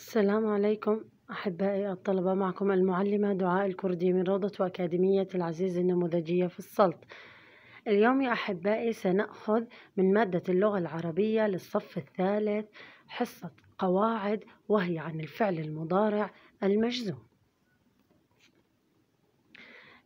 السلام عليكم أحبائي الطلبة. معكم المعلمة دعاء الكردي من روضة وأكاديمية العزيز النموذجية في السلط. اليوم يا أحبائي سنأخذ من مادة اللغة العربية للصف الثالث حصة قواعد وهي عن الفعل المضارع المجزوم.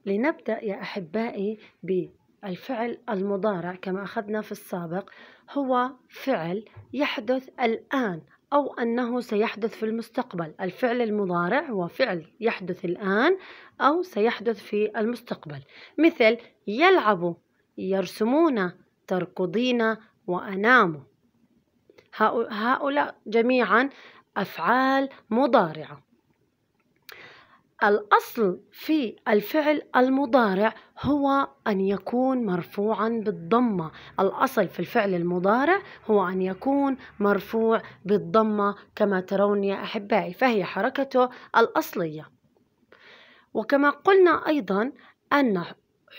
لنبدأ يا أحبائي بالفعل المضارع كما أخذنا في السابق هو فعل يحدث الآن. أو أنه سيحدث في المستقبل. الفعل المضارع هو فعل يحدث الآن أو سيحدث في المستقبل. مثل يلعب يرسمون تركضين وأنام. هؤلاء جميعا أفعال مضارعة. الأصل في الفعل المضارع هو أن يكون مرفوعا بالضمة. الأصل في الفعل المضارع هو أن يكون مرفوع بالضمة كما ترون يا أحبائي فهي حركته الأصلية. وكما قلنا أيضا أن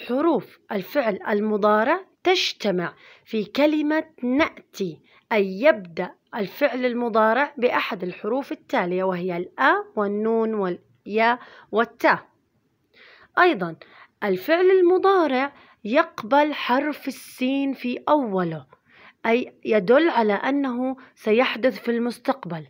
حروف الفعل المضارع تجتمع في كلمة نأتي أي يبدأ الفعل المضارع بأحد الحروف التالية وهي الأ والنون وال يا والتاء أيضا الفعل المضارع يقبل حرف السين في أوله أي يدل على أنه سيحدث في المستقبل.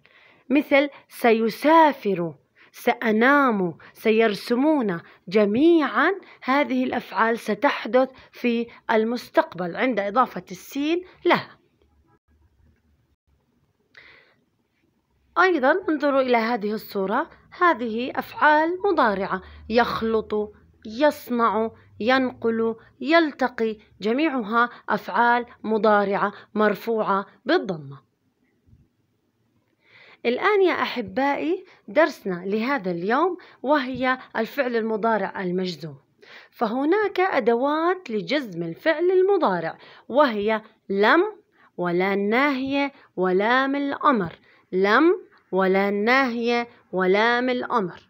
مثل سيسافر سأنام سيرسمون. جميعا هذه الأفعال ستحدث في المستقبل عند إضافة السين لها. أيضا انظروا إلى هذه الصورة. هذه أفعال مضارعة. يخلط يصنع ينقل يلتقي. جميعها أفعال مضارعة مرفوعة بالضمة. الآن يا أحبائي درسنا لهذا اليوم وهي الفعل المضارع المجزوم. فهناك أدوات لجزم الفعل المضارع وهي لم ولا الناهية ولام الأمر. لم ولا الناهية ولام الأمر.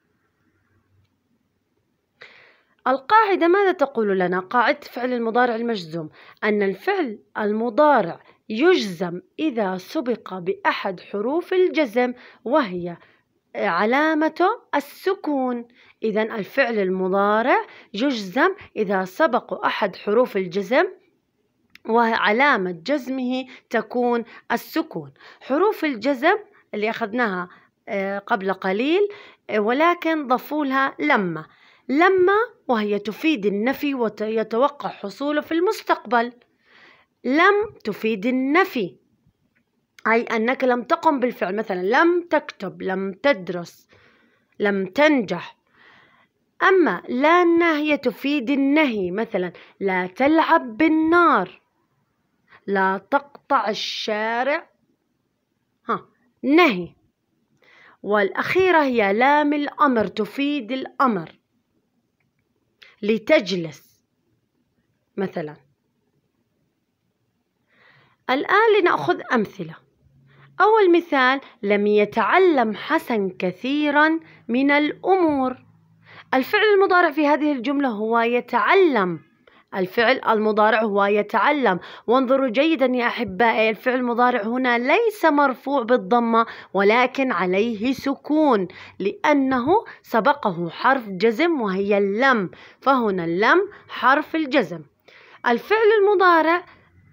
القاعدة ماذا تقول لنا؟ قاعدة فعل المضارع المجزوم. أن الفعل المضارع يجزم إذا سبق بأحد حروف الجزم وهي علامة السكون. إذا الفعل المضارع يجزم إذا سبق أحد حروف الجزم وعلامة جزمه تكون السكون. حروف الجزم اللي أخذناها آه، قبل قليل آه، ولكن ضفوا لها لما لما وهي تفيد النفي ويتوقع حصوله في المستقبل. لم تفيد النفي أي أنك لم تقم بالفعل. مثلا لم تكتب لم تدرس لم تنجح. أما لا الناهية تفيد النهي. مثلا لا تلعب بالنار. لا تقطع الشارع. نهي. والأخيرة هي لام الأمر تفيد الأمر. لتجلس مثلا. الآن لنأخذ أمثلة. أول مثال لم يتعلم حسن كثيرا من الأمور. الفعل المضارع في هذه الجملة هو يتعلم. الفعل المضارع هو يتعلم. وانظروا جيدا يا أحبائي الفعل المضارع هنا ليس مرفوع بالضمة ولكن عليه سكون لأنه سبقه حرف جزم وهي اللم. فهنا اللم حرف الجزم. الفعل المضارع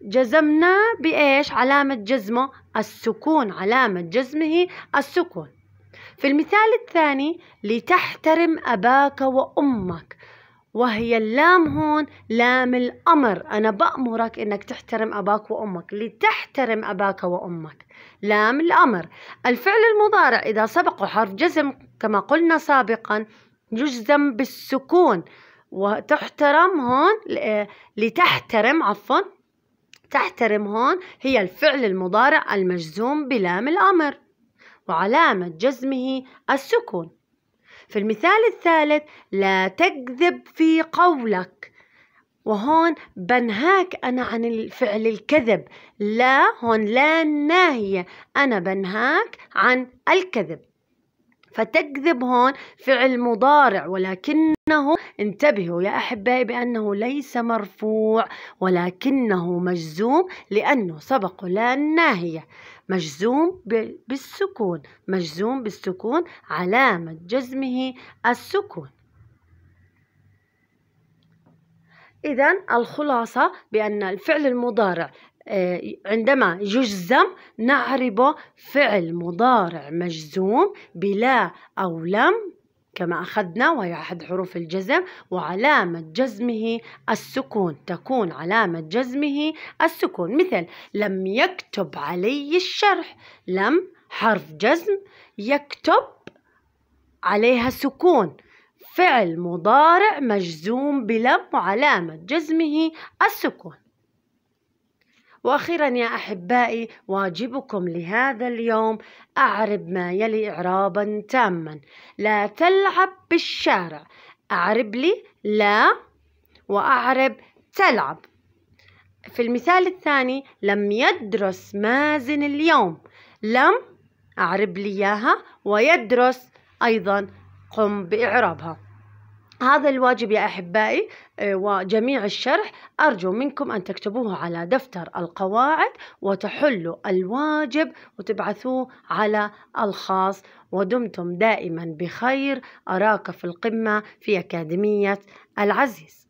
جزمنا بإيش؟ علامة جزمه السكون علامة جزمه السكون. في المثال الثاني لتحترم أباك وأمك. وهي اللام هون لام الأمر. أنا بأمرك إنك تحترم أباك وأمك. لتحترم أباك وأمك. لام الأمر. الفعل المضارع إذا سبقه حرف جزم كما قلنا سابقا يجزم بالسكون. وتحترم هون لتحترم عفوا تحترم هون هي الفعل المضارع المجزوم بلام الأمر. وعلامة جزمه السكون. في المثال الثالث لا تكذب في قولك. وهون بنهاك أنا عن الفعل الكذب. لا هون لا ناهية. أنا بنهاك عن الكذب. فتكذب هون فعل مضارع ولكنه انتبهوا يا أحبائي بأنه ليس مرفوع ولكنه مجزوم لأنه سبق لا الناهية مجزوم بالسكون مجزوم بالسكون علامة جزمه السكون. إذا الخلاصة بأن الفعل المضارع آه، عندما يجزم نعربه فعل مضارع مجزوم بلا أو لم كما أخذنا وهي أحد حروف الجزم وعلامة جزمه السكون تكون علامة جزمه السكون. مثل لم يكتب علي الشرح لم حرف جزم يكتب عليها سكون. فعل مضارع مجزوم بلم وعلامة جزمه السكون. وأخيرا يا أحبائي واجبكم لهذا اليوم أعرب ما يلي إعرابا تاما. لا تلعب بالشارع. أعرب لي لا وأعرب تلعب. في المثال الثاني لم يدرس مازن اليوم. لم أعرب لي إياها ويدرس أيضا. قم بإعرابها. هذا الواجب يا أحبائي آه، وجميع الشرح أرجو منكم أن تكتبوه على دفتر القواعد وتحلوا الواجب وتبعثوه على الخاص. ودمتم دائما بخير. أراك في القمة في أكاديمية العزيز.